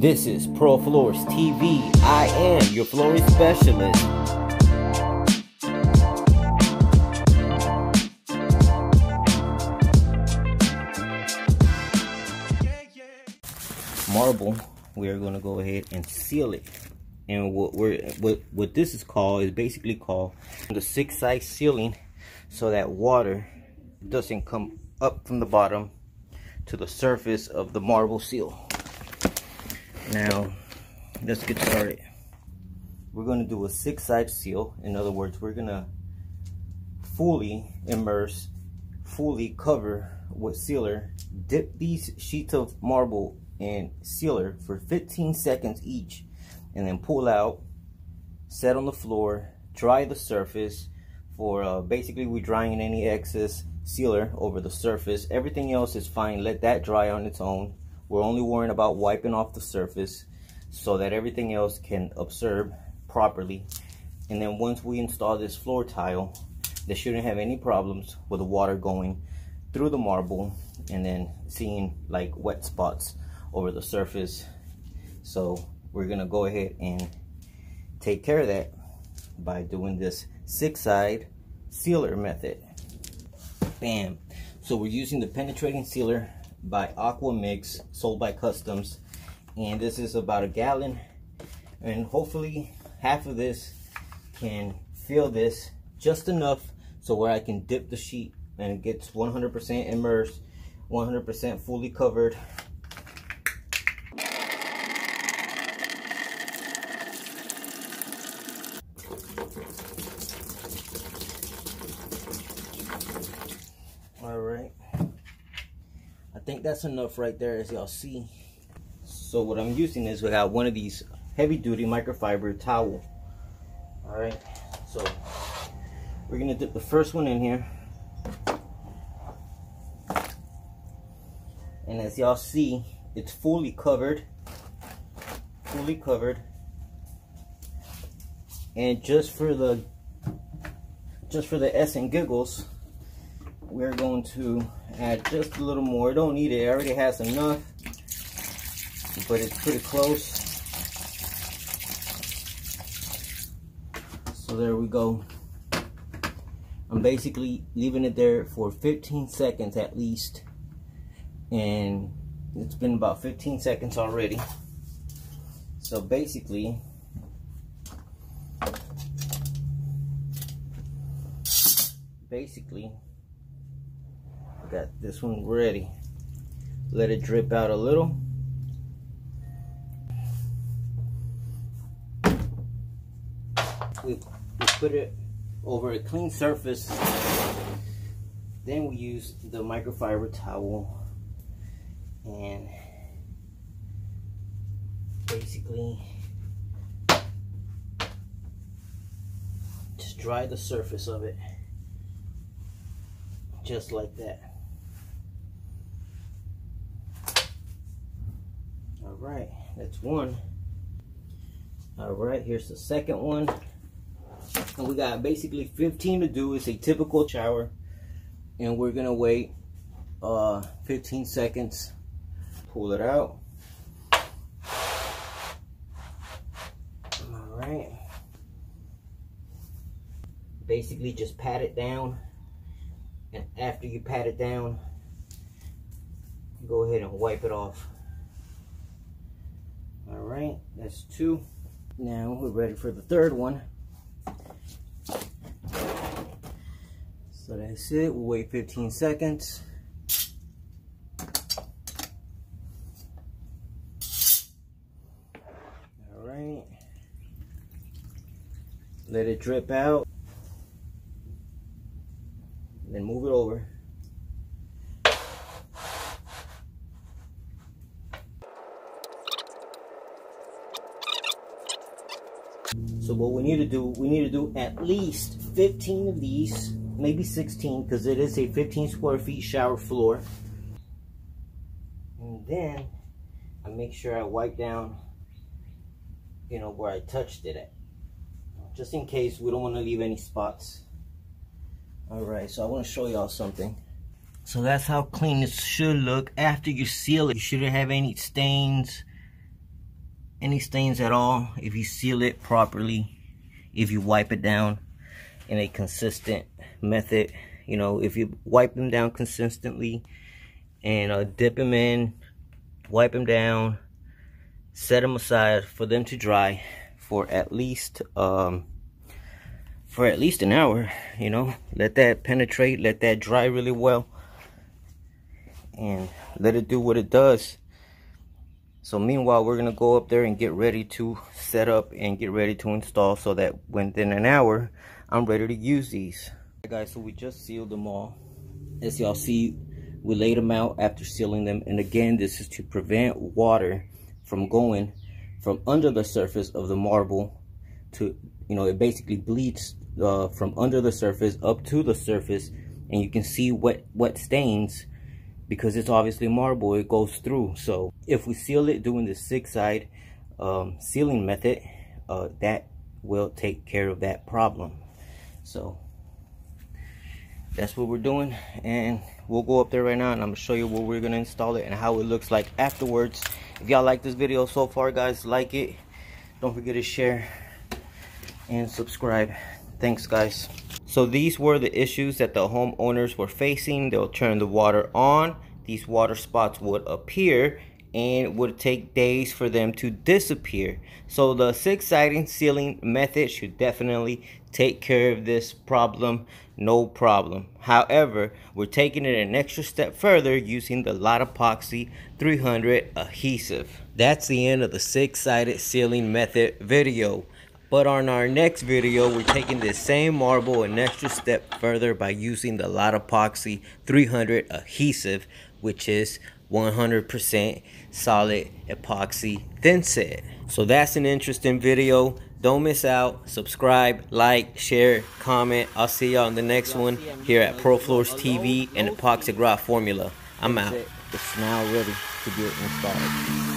This is Pro Floors TV. I am your flooring specialist. Marble, we are going to go ahead and seal it. And what we're what what this is called is basically called the six side sealing so that water doesn't come up from the bottom to the surface of the marble seal. Now, let's get started. We're going to do a six-side seal. In other words, we're going to fully immerse, fully cover with sealer, dip these sheets of marble in sealer for 15 seconds each, and then pull out, set on the floor, dry the surface for uh, basically we're drying any excess sealer over the surface. Everything else is fine. Let that dry on its own. We're only worrying about wiping off the surface so that everything else can absorb properly. And then once we install this floor tile, they shouldn't have any problems with the water going through the marble and then seeing like wet spots over the surface. So we're gonna go ahead and take care of that by doing this six side sealer method. Bam. So we're using the penetrating sealer by Aqua Mix, sold by Customs. And this is about a gallon. And hopefully half of this can fill this just enough so where I can dip the sheet and it gets 100% immersed, 100% fully covered. All right. I think that's enough right there as y'all see. So what I'm using is we got one of these heavy duty microfiber towel. All right. So we're gonna dip the first one in here. And as y'all see, it's fully covered. Fully covered. And just for the just for the S and giggles, we're going to add just a little more. Don't need it. It already has enough, but it's pretty close. So there we go. I'm basically leaving it there for 15 seconds at least. And it's been about 15 seconds already. So basically, basically, got this one ready. Let it drip out a little. We, we put it over a clean surface. Then we use the microfiber towel and basically just dry the surface of it just like that. Right, that's one. All right, here's the second one. And we got basically 15 to do. It's a typical shower. And we're gonna wait uh, 15 seconds. Pull it out. All right. Basically just pat it down. And after you pat it down, go ahead and wipe it off. All right, that's two. Now we're ready for the third one. So that's it. We'll wait 15 seconds. All right. Let it drip out. Then move it over. So what we need to do, we need to do at least 15 of these, maybe 16, because it is a 15 square feet shower floor. And then I make sure I wipe down, you know, where I touched it at. Just in case we don't want to leave any spots. All right, so I want to show y'all something. So that's how clean it should look after you seal it. You shouldn't have any stains, any stains at all if you seal it properly if you wipe it down in a consistent method you know if you wipe them down consistently and uh, dip them in wipe them down set them aside for them to dry for at least um, for at least an hour you know let that penetrate let that dry really well and let it do what it does so meanwhile, we're gonna go up there and get ready to set up and get ready to install so that within an hour, I'm ready to use these. Guys, so we just sealed them all. As y'all see, we laid them out after sealing them. And again, this is to prevent water from going from under the surface of the marble to, you know, it basically bleeds uh, from under the surface up to the surface. And you can see wet, wet stains because it's obviously marble it goes through. So if we seal it doing the six side um, sealing method uh, that will take care of that problem. So that's what we're doing and we'll go up there right now and I'm gonna show you where we're gonna install it and how it looks like afterwards. If y'all like this video so far guys like it. Don't forget to share and subscribe. Thanks guys so these were the issues that the homeowners were facing. They'll turn the water on. These water spots would appear and would take days for them to disappear. So the six siding sealing method should definitely take care of this problem, no problem. However, we're taking it an extra step further using the Latapoxy 300 adhesive. That's the end of the six sided sealing method video. But on our next video, we're taking this same marble an extra step further by using the Latapoxy 300 adhesive, which is 100% solid epoxy thin set. So that's an interesting video. Don't miss out. Subscribe, like, share, comment. I'll see y'all in the next one here at ProFloors TV and Epoxy Grout Formula. I'm out. It's now ready to get installed.